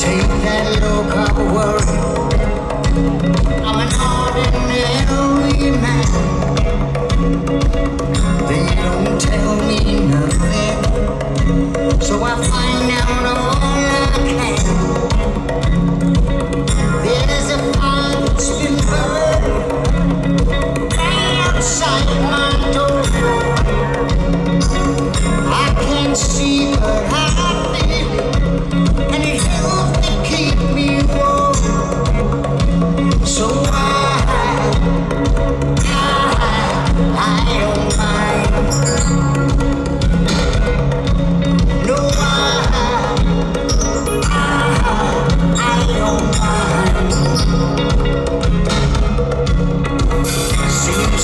Take that look of worry. I'm an ordinary man. They don't tell me nothing. So I find out all I can. There's a fire Outside.